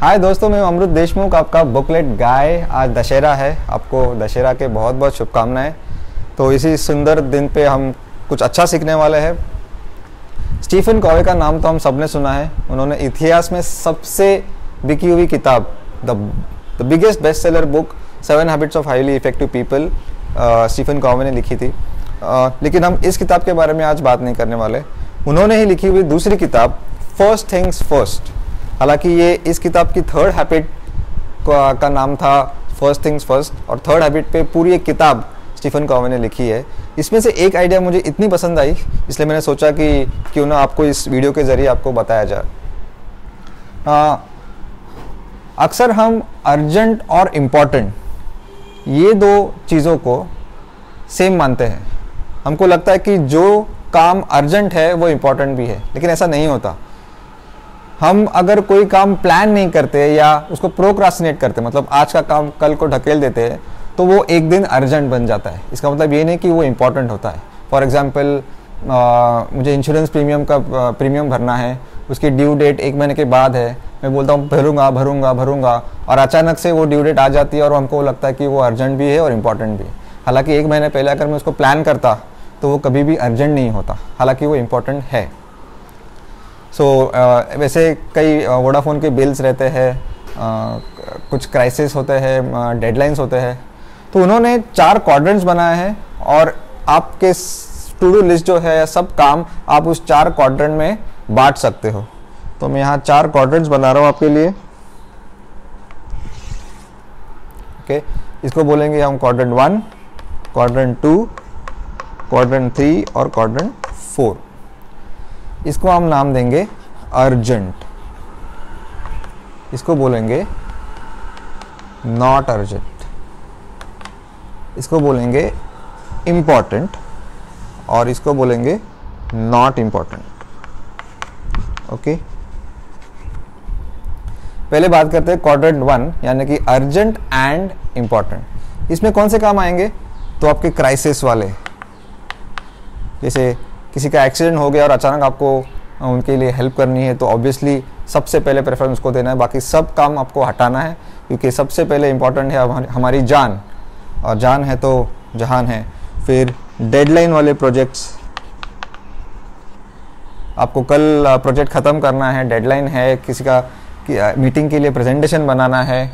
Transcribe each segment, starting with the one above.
हाय दोस्तों मैं अमृत देशमुख आपका बुकलेट गाय आज दशहरा है। आपको दशहरा के बहुत बहुत शुभकामनाएँ। तो इसी सुंदर दिन पे हम कुछ अच्छा सीखने वाले हैं। स्टीफन कॉवे का नाम तो हम सबने सुना है। उन्होंने इतिहास में सबसे बिकी हुई किताब the the biggest best seller book seven habits of highly effective people Stephen Covey ने लिखी थी। uh, लेकिन हम इस किताब के बारे में आज बात नहीं करने वाले। उन्होंने ही लिखी हुई दूसरी किताब फ़र्स्ट थिंग्स फ़र्स्ट हालाँकि ये इस किताब की थर्ड हैबिट का, का नाम था फ़र्स्ट थिंग्स फ़र्स्ट और थर्ड हैबिट पे पूरी एक किताब स्टीफन कॉवे ने लिखी है। इसमें से एक आइडिया मुझे इतनी पसंद आई इसलिए मैंने सोचा कि क्यों ना आपको इस वीडियो के ज़रिए आपको बताया जाए। अक्सर हम अर्जेंट और इंपॉर्टेंट ये दो चीज़ों को सेम मानते हैं। हमको लगता है कि जो काम अर्जेंट है वो इंपॉर्टेंट भी है लेकिन ऐसा नहीं होता। हम अगर कोई काम प्लान नहीं करते या उसको प्रोक्रास्टिनेट करते मतलब आज का काम कल को ढकेल देते हैं तो वो एक दिन अर्जेंट बन जाता है। इसका मतलब ये नहीं कि वो इंपॉर्टेंट होता है। फॉर एग्ज़ाम्पल मुझे इंश्योरेंस प्रीमियम का प्रीमियम भरना है, उसकी ड्यू डेट एक महीने के बाद है, मैं बोलता हूँ, भरूँगा भरूँगा भरूँगा। और अचानक से वो ड्यू डेट आ जाती है और हमको लगता है कि वो अर्जेंट भी है और इंपॉर्टेंट भी हालाँकि एक महीने पहले अगर मैं उसको प्लान करता तो वो कभी भी अर्जेंट नहीं होता। हालाँकि वो इंपॉर्टेंट है। सो so, uh, वैसे कई वोडाफोन के बिल्स रहते हैं uh, कुछ क्राइसिस होते हैं डेडलाइंस होते हैं। तो उन्होंने चार क्वाड्रेंट्स बनाए हैं और आपके टू डू लिस्ट जो है सब काम आप उस चार क्वाड्रेंट में बांट सकते हो। तो मैं यहाँ चार क्वाड्रेंट्स बना रहा हूँ आपके लिए। ओके okay, इसको बोलेंगे हम quadrant one quadrant two quadrant three और क्वाड्रेंट फोर इसको हम नाम देंगे अर्जेंट। इसको बोलेंगे नॉट अर्जेंट। इसको बोलेंगे इंपॉर्टेंट और इसको बोलेंगे नॉट इंपॉर्टेंट। ओके? पहले बात करते हैं क्वाड्रेंट वन यानी कि अर्जेंट एंड इंपॉर्टेंट इसमें कौन से काम आएँगे? तो आपके क्राइसिस वाले। जैसे किसी का एक्सीडेंट हो गया और अचानक आपको उनके लिए हेल्प करनी है तो ऑब्वियसली सबसे पहले प्रेफरेंस उसको देना है। बाकी सब काम आपको हटाना है क्योंकि सबसे पहले इंपॉर्टेंट है हमारी जान। और जान है तो जहान है। फिर डेडलाइन वाले प्रोजेक्ट्स आपको कल प्रोजेक्ट ख़त्म करना है डेडलाइन है किसी का कि, आ, मीटिंग के लिए प्रेजेंटेशन बनाना है।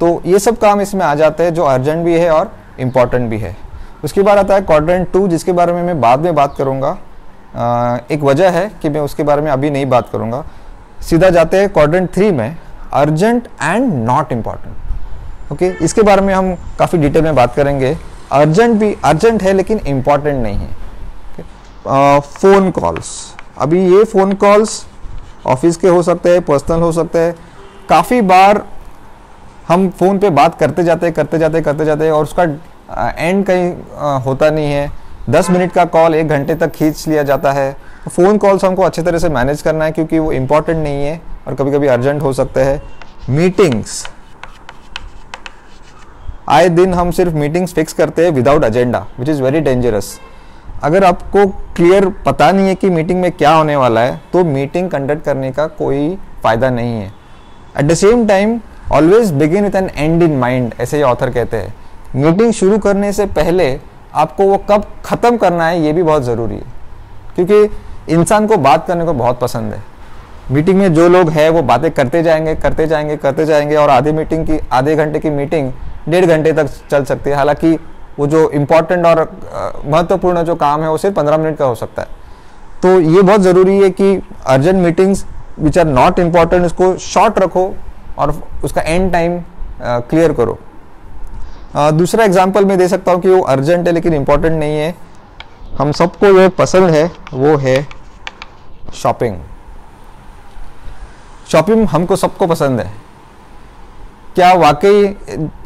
तो ये सब काम इसमें आ जाते हैं जो अर्जेंट भी है और इंपॉर्टेंट भी है। उसके बाद आता है क्वाड्रेंट टू जिसके बारे में मैं बाद में बात करूँगा। एक वजह है कि मैं उसके बारे में अभी नहीं बात करूँगा। सीधा जाते हैं क्वाड्रेंट थ्री में urgent and not important okay इसके बारे में हम काफ़ी डिटेल में बात करेंगे। अर्जेंट भी अर्जेंट है लेकिन इंपॉर्टेंट नहीं है। फ़ोन कॉल्स अभी ये फ़ोन कॉल्स ऑफ़िस के हो सकते हैं पर्सनल हो सकते हैं। काफ़ी बार हम फ़ोन पे बात करते जाते करते जाते करते जाते और उसका एंड कहीं होता नहीं है। दस मिनट का कॉल एक घंटे तक खींच लिया जाता है। फ़ोन कॉल्स हमको अच्छे तरह से मैनेज करना है क्योंकि वो इंपॉर्टेंट नहीं है और कभी कभी अर्जेंट हो सकते हैं। मीटिंग्स। आए दिन हम सिर्फ़ मीटिंग्स फिक्स करते हैं without agenda which is very dangerous अगर आपको क्लियर पता नहीं है कि मीटिंग में क्या होने वाला है तो मीटिंग कंडक्ट करने का कोई फ़ायदा नहीं है। At the same time always begin with an end in mind ऐसे ही ऑथर कहते हैं। मीटिंग शुरू करने से पहले आपको वो कब ख़त्म करना है, ये भी बहुत ज़रूरी है। क्योंकि इंसान को बात करने को बहुत पसंद है। मीटिंग में जो लोग हैं, वो बातें करते जाएँगे करते जाएँगे करते जाएँगे और आधे मीटिंग की, आधे घंटे की मीटिंग डेढ़ घंटे तक चल सकती है। हालाँकि वो जो इम्पोर्टेंट और महत्वपूर्ण जो काम है वो सिर्फ़ पंद्रह मिनट का हो सकता है। तो ये बहुत ज़रूरी है कि urgent meetings which are not important उसको शॉर्ट रखो और उसका एंड टाइम क्लियर करो। दूसरा एग्ज़ाम्पल मैं दे सकता हूँ कि वो अर्जेंट है, लेकिन इम्पोर्टेंट नहीं है। हम सबको जो पसंद है, वो है शॉपिंग शॉपिंग हमको सबको पसंद है। क्या वाकई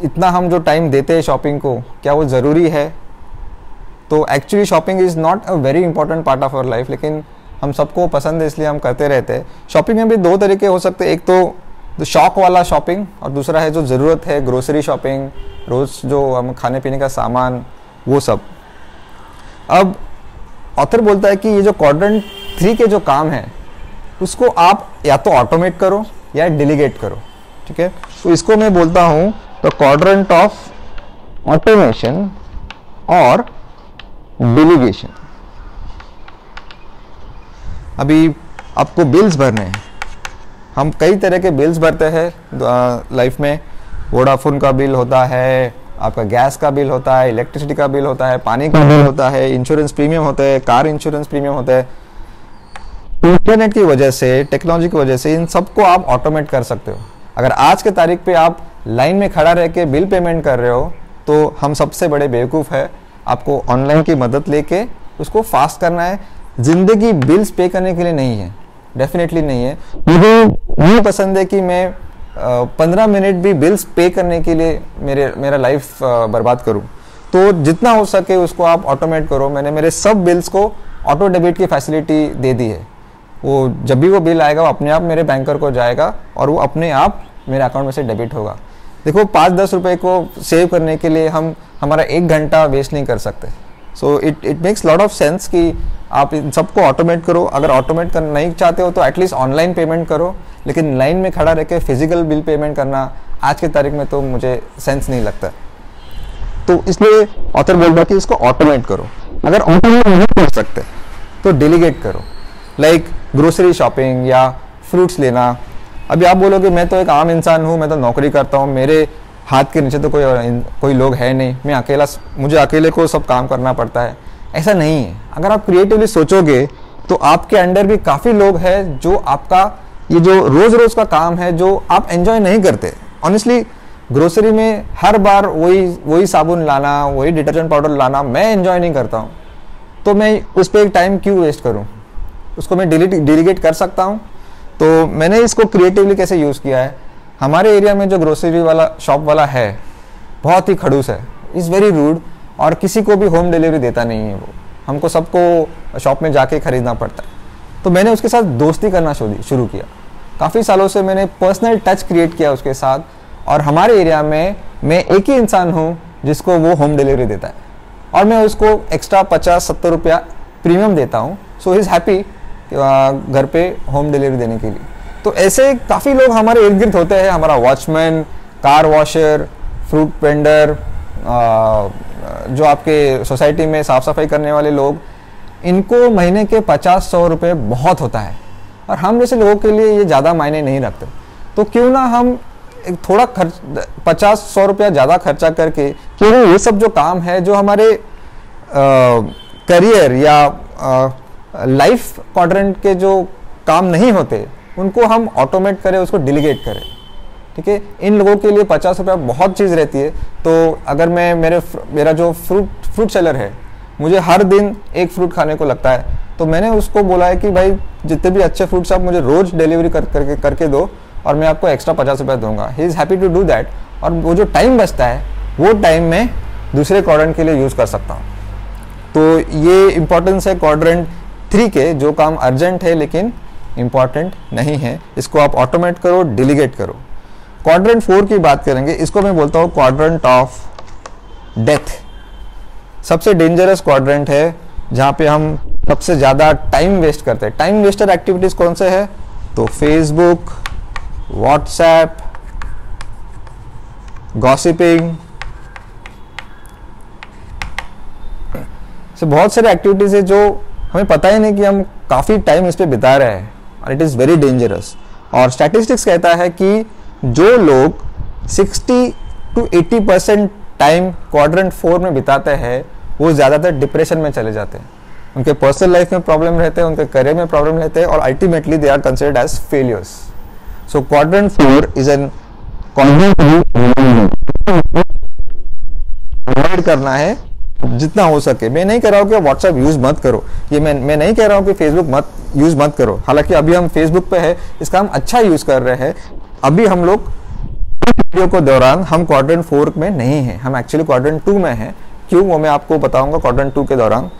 इतना हम जो टाइम देते हैं शॉपिंग को, क्या वो ज़रूरी है? तो actually shopping is not a very important part of our life लेकिन हम सबको पसंद है, इसलिए हम करते रहते हैं। शॉपिंग में भी दो तरीके हो सकते हैं। एक तो तो शौक वाला शॉपिंग और दूसरा है जो ज़रूरत है ग्रोसरी शॉपिंग रोज़ जो हम खाने पीने का सामान, वो सब। अब ऑथर बोलता है कि ये जो क्वाड्रेंट थ्री के जो काम है, उसको आप या तो ऑटोमेट करो या डिलीगेट करो, ठीक है? तो इसको मैं बोलता हूँ द क्वाड्रेंट ऑफ़ ऑटोमेशन और डिलीगेशन अभी आपको बिल्स भरने हैं। हम कई तरह के बिल्स भरते हैं लाइफ में। वोडाफोन का बिल होता है आपका गैस का बिल होता है इलेक्ट्रिसिटी का बिल होता है पानी का बिल होता है इंश्योरेंस प्रीमियम होता है कार इंश्योरेंस प्रीमियम होता है। इंटरनेट की वजह से टेक्नोलॉजी की वजह से इन सबको आप ऑटोमेट कर सकते हो। अगर आज के तारीख पे आप लाइन में खड़ा रह के बिल पेमेंट कर रहे हो तो हम सबसे बड़े बेवकूफ़ है। आपको ऑनलाइन की मदद लेके उसको फास्ट करना है। ज़िंदगी बिल्स पे करने के लिए नहीं है। डेफिनेटली नहीं है। मुझे नहीं पसंद है कि मैं पंद्रह मिनट भी बिल्स पे करने के लिए मेरे, मेरा लाइफ बर्बाद करूँ। तो जितना हो सके उसको आप ऑटोमेट करो। मैंने मेरे सब बिल्स को ऑटो डेबिट की फैसिलिटी दे दी है। वो जब भी वो बिल आएगा, वो अपने आप मेरे बैंकर को जाएगा और वो अपने आप मेरे अकाउंट में से डेबिट होगा। देखो, पाँच दस रुपए को सेव करने के लिए हम, हमारा एक घंटा वेस्ट नहीं कर सकते। So it it makes lot of sense कि आप इन सबको ऑटोमेट करो। अगर ऑटोमेट कर नहीं चाहते हो तो एटलीस्ट ऑनलाइन पेमेंट करो। लेकिन लाइन में खड़ा रह के फ़िज़िकल बिल पेमेंट करना आज की तारीख में तो मुझे सेंस नहीं लगता। तो इसलिए ऑथर बोल रहा कि इसको ऑटोमेट करो। अगर ऑटोमेट नहीं कर सकते तो डेलीगेट करो। लाइक ग्रोसरी शॉपिंग या फ्रूट्स लेना। अभी आप बोलोगे, मैं तो एक आम इंसान हूँ, मैं तो नौकरी करता हूँ, मेरे हाथ के नीचे तो कोई कोई लोग है नहीं। मैं अकेला मुझे अकेले को सब काम करना पड़ता है। ऐसा नहीं है। अगर आप क्रिएटिवली सोचोगे तो आपके अंडर भी काफ़ी लोग हैं जो आपका, ये जो रोज़ रोज़ का काम है, जो आप एंजॉय नहीं करते। ऑनेस्टली ग्रोसरी में हर बार वही वही साबुन लाना, वही डिटर्जेंट पाउडर लाना मैं एंजॉय नहीं करता हूँ। तो मैं उस पर एक टाइम क्यों वेस्ट करूँ? उसको मैं डिलीट डिलीगेट कर सकता हूँ? तो मैंने इसको क्रिएटिवली कैसे यूज़ किया है? हमारे एरिया में जो ग्रोसरी वाला शॉप वाला है, बहुत ही खड़ूस है। इज़ वेरी रूड और किसी को भी होम डिलीवरी देता नहीं है वो। हमको सबको शॉप में जाके खरीदना पड़ता है। तो मैंने उसके साथ दोस्ती करना शुरू किया। काफ़ी सालों से मैंने पर्सनल टच क्रिएट किया उसके साथ और हमारे एरिया में मैं एक ही इंसान हूँ जिसको वो होम डिलीवरी देता है। और मैं उसको एक्स्ट्रा पचास, सत्तर रुपया प्रीमियम देता हूँ। सो इज़ हैप्पी घर पे होम डिलीवरी देने के लिए। तो ऐसे काफ़ी लोग हमारे इर्द गिर्द होते हैं, हमारा watchman car washer fruit vendor जो आपके सोसाइटी में साफ़ सफ़ाई करने वाले लोग, इनको महीने के पचास सौ रुपये बहुत होता है। और हम जैसे लोगों के लिए ये ज़्यादा मायने नहीं रखते। तो क्यों ना हम एक थोड़ा खर्च, पचास सौ रुपया ज़्यादा खर्चा करके क्यों ये सब जो काम है, जो हमारे करियर या लाइफ क्वाड्रेंट के जो काम नहीं होते उनको हम ऑटोमेट करें, उसको डिलीगेट करें। ठीक है? इन लोगों के लिए पचास रुपया बहुत चीज़ रहती है। तो अगर मैं, मेरे मेरा जो फ्रूट फ्रूट सेलर है, मुझे हर दिन एक फ्रूट खाने को लगता है। तो मैंने उसको बोला है कि भाई, जितने भी अच्छे फ्रूट्स आप मुझे रोज़ डिलीवरी कर, करके करके दो और मैं आपको एक्स्ट्रा पचास रुपया दूँगा। He is happy to do that और वो जो टाइम बचता है, वो टाइम मैं दूसरे क्वाड्रेंट के लिए यूज़ कर सकता हूँ। तो ये इंपॉर्टेंस है क्वाड्रेंट थ्री के, जो काम अर्जेंट है लेकिन इंपॉर्टेंट नहीं है, इसको आप ऑटोमेट करो डिलीगेट करो। क्वाड्रेंट फोर की बात करेंगे, इसको मैं बोलता हूँ क्वाड्रेंट ऑफ़ डेथ सबसे डेंजरस क्वाड्रेंट है, जहाँ पे हम सबसे ज़्यादा टाइम वेस्ट करते हैं। टाइम वेस्टर एक्टिविटीज़ कौन से है? तो फेसबुक व्हाट्सएप गॉसिपिंग से बहुत सारे एक्टिविटीज़ है जो हमें पता ही नहीं कि हम काफ़ी टाइम इस पर बिता रहे हैं। और इट इज़ वेरी डेंजरस और स्टैटिस्टिक्स कहता है कि जो लोग 60 to 80 percent time quadrant four में बिताते हैं, वो ज़्यादातर डिप्रेशन में चले जाते हैं। उनके पर्सनल लाइफ में प्रॉब्लम रहते हैं, उनके करियर में प्रॉब्लम रहते हैं और ultimately they are considered as failures so quadrant four is an करना है जितना हो सके। मैं नहीं कह रहा हूँ कि व्हाट्सएप यूज़ मत करो। ये मैं मैं नहीं कह रहा हूँ कि फेसबुक मत यूज़ मत करो। हालाँकि अभी हम फेसबुक पे है इसका हम अच्छा यूज़ कर रहे हैं। अभी हम लोग वीडियो को दौरान हम क्वाड्रेंट फोर में नहीं है। हम एक्चुअली क्वाड्रेंट टू में हैं। क्यों? वो मैं आपको बताऊँगा क्वाड्रेंट टू के दौरान।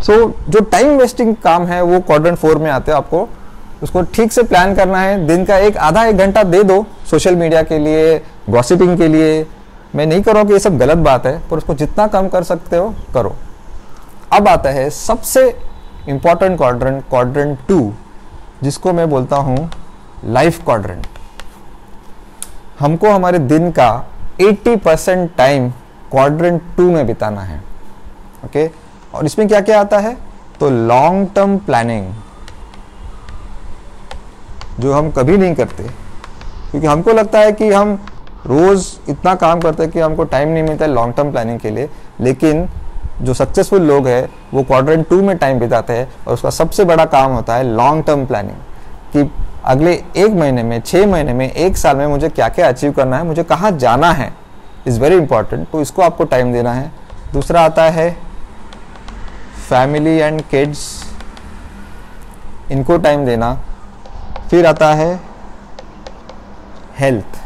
सो so, जो टाइम वेस्टिंग काम है वो क्वाड्रेंट फोर में आते हैं आपको। उसको ठीक से प्लान करना है। दिन का एक आधा एक घंटा दे दो सोशल मीडिया के लिए गॉसिपिंग के लिए मैं नहीं कर रहा हूँ कि ये सब गलत बात है, पर उसको जितना कम कर सकते हो, करो। अब आता है सबसे इंपॉर्टेंट क्वाड्रेंट क्वाड्रेंट टू जिसको मैं बोलता हूँ लाइफ क्वाड्रेंट हमको हमारे दिन का 80 परसेंट टाइम क्वाड्रेंट टू में बिताना है ओके? और इसमें क्या क्या आता है? तो लॉन्ग टर्म प्लानिंग जो हम कभी नहीं करते, क्योंकि हमको लगता है कि हम रोज़ इतना काम करते हैं कि हमको टाइम नहीं मिलता है लॉन्ग टर्म प्लानिंग के लिए। लेकिन जो सक्सेसफुल लोग हैं, वो क्वाड्रेंट टू में टाइम बिताते हैं और उसका सबसे बड़ा काम होता है लॉन्ग टर्म प्लानिंग कि अगले एक महीने में छः महीने में, एक साल में मुझे क्या क्या अचीव करना है, मुझे कहाँ जाना है इज़ वेरी इंपॉर्टेंट तो इसको आपको टाइम देना है। दूसरा आता है फैमिली एंड किड्स इनको टाइम देना। फिर आता है हेल्थ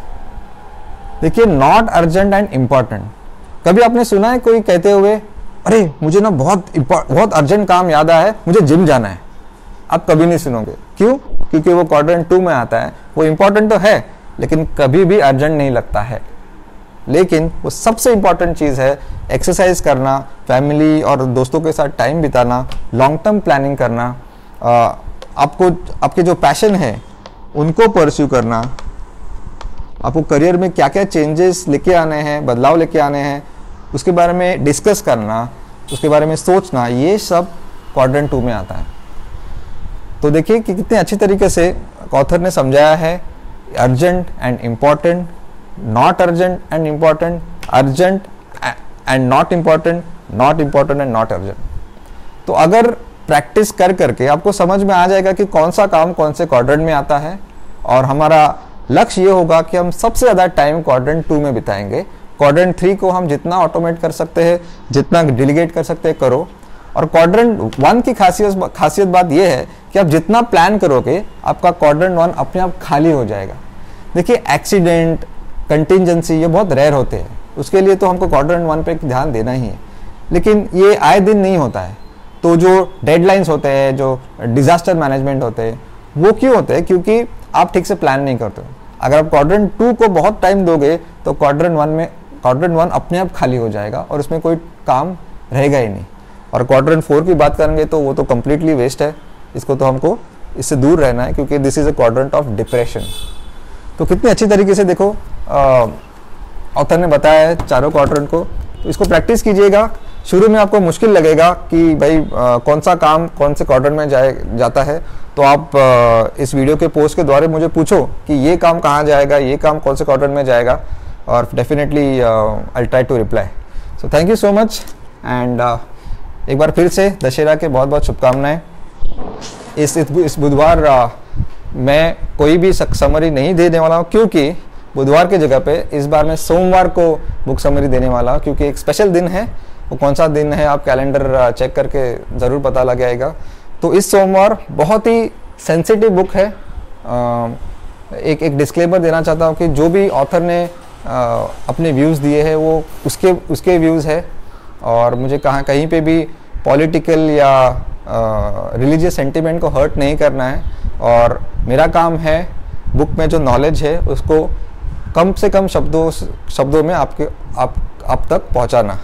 देखिए नॉट अर्जेंट एंड इंपॉर्टेंट कभी आपने सुना है कोई कहते हुए, अरे, मुझे ना बहुत बहुत अर्जेंट काम याद आया है, मुझे जिम जाना है. आप कभी नहीं सुनोगे। क्यों? क्योंकि वो क्वाड्रेंट टू में आता है। वो इंपॉर्टेंट तो है, लेकिन कभी भी अर्जेंट नहीं लगता है। लेकिन वो सबसे इंपॉर्टेंट चीज़ है एक्सरसाइज करना फैमिली और दोस्तों के साथ टाइम बिताना लॉन्ग टर्म प्लानिंग करना आपको, आपके जो पैशन है, उनको परस्यू करना आपको करियर में क्या क्या चेंजेस लेके आने हैं, बदलाव लेके आने हैं, उसके बारे में डिस्कस करना, उसके बारे में सोचना, ये सब क्वाड्रेंट टू में आता है। तो देखिए कि कितने अच्छी तरीके से ऑथर ने समझाया है urgent and important not urgent and important urgent and not important not important and not urgent तो अगर प्रैक्टिस कर करके आपको समझ में आ जाएगा कि कौन सा काम कौन से क्वाड्रेंट में आता है, और हमारा लक्ष्य ये होगा कि हम सबसे ज़्यादा टाइम क्वाड्रेंट टू में बिताएँगे। क्वाड्रेंट थ्री को हम जितना ऑटोमेट कर सकते हैं, जितना डिलीगेट कर सकते हैं करो। और क्वाड्रेंट वन की खासियत खासियत बात यह है कि आप जितना प्लान करोगे, आपका क्वाड्रेंट वन अपने आप खाली हो जाएगा। देखिए एक्सीडेंट कंटिजेंसी ये बहुत रेयर होते हैं। उसके लिए तो हमको क्वाड्रेंट वन पे ध्यान देना ही है। लेकिन ये आए दिन नहीं होता है। तो जो डेडलाइंस होते हैं, जो डिजास्टर मैनेजमेंट होते हैं, वो क्यों होते हैं? क्योंकि आप ठीक से प्लान नहीं करते अगर आप क्वाड्रेंट टू को बहुत टाइम दोगे तो क्वाड्रेंट वन में क्वाड्रेंट वन अपने आप खाली हो जाएगा और उसमें कोई काम रहेगा ही नहीं। और क्वाड्रेंट फोर की बात करेंगे तो वो तो कम्प्लीटली वेस्ट है। इसको तो हमको इससे दूर रहना है क्योंकि this is a quadrant of depression तो कितनी अच्छी तरीके से देखो ऑथर ने बताया है चारों क्वाड्रेंट को। तो इसको प्रैक्टिस कीजिएगा। शुरू में आपको मुश्किल लगेगा कि भाई आ, कौन सा काम कौन से क्वाड्रेंट में जाए जाता है। तो आप इस वीडियो के पोस्ट के द्वारा मुझे पूछो कि ये काम कहाँ जाएगा, ये काम कौन से क्वाड्रेंट में जाएगा, और definitely I try to reply so thank you so much and एक बार फिर से दशहरा के बहुत बहुत शुभकामनाएँ। इस इस बुधवार मैं कोई भी समरी नहीं देने वाला हूँ, क्योंकि बुधवार की जगह पे इस बार मैं सोमवार को बुक समरी देने वाला हूँ, क्योंकि एक स्पेशल दिन है। वो कौन सा दिन है, आप कैलेंडर चेक करके ज़रूर पता लग जाएगा। तो इस सोमवार बहुत ही सेंसिटिव बुक है। uh, एक एक डिस्क्लेमर देना चाहता हूँ कि जो भी ऑथर ने अपने व्यूज़ दिए हैं वो उसके उसके व्यूज़ है। और मुझे कहाँ कहीं पे भी पॉलिटिकल या रिलीजियस सेंटिमेंट को हर्ट नहीं करना है। और मेरा काम है बुक में जो नॉलेज है उसको कम से कम शब्दों शब्दों में आपके आप आप तक पहुंचाना।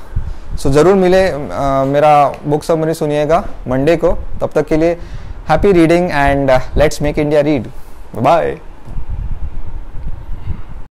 सो so, ज़रूर मिले आ, मेरा बुक सब समरी सुनिएगा मंडे को। तब तक के लिए happy reading and let's make India read bye